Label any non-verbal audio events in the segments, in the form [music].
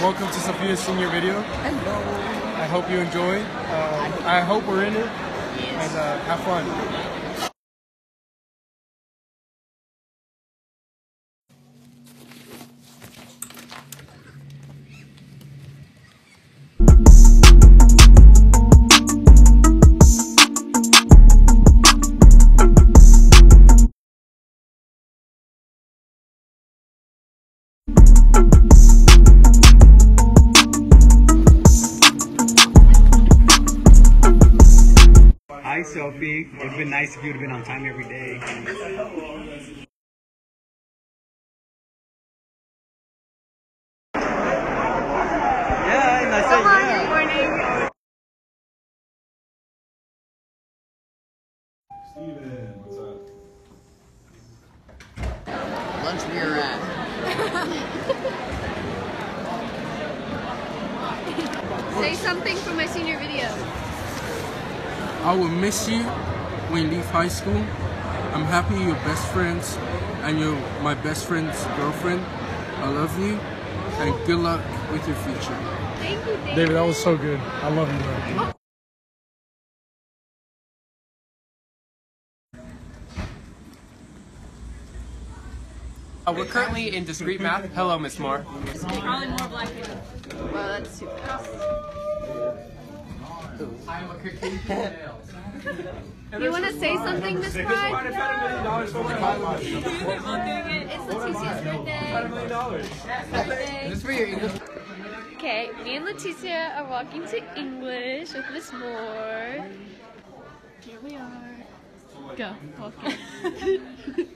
Welcome to Sofia's senior video. Hello. I hope you enjoy. Um, I hope we're in it. And uh, have fun. Hi, Sophie. It would have been nice if you would have been on time every day. Yeah, and I said yeah. Steven, what's up? Lunch we are at. Say something for my senior video. I will miss you when you leave high school. I'm happy you're best friends and you're my best friend's girlfriend. I love you and good luck with your future. Thank you, David. David, that was so good. I love you, bro. Uh, we're currently in discrete math. Hello, Miss Moore. Probably more black people. Well, that's too fast. You want to say something, Miss Pride? It's [laughs] Letitia's birthday. This for your English. Okay, me and Leticia are walking to English with Miss Moore. Here we are. Go, walk [laughs]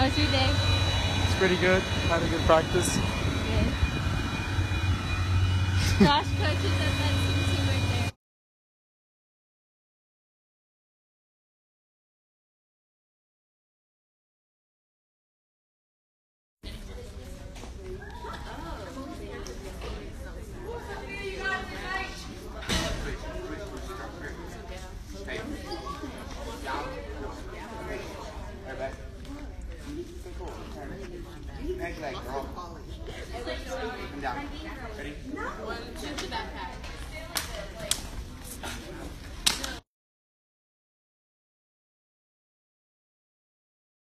How was your day? It's pretty good. Had a good practice. Good.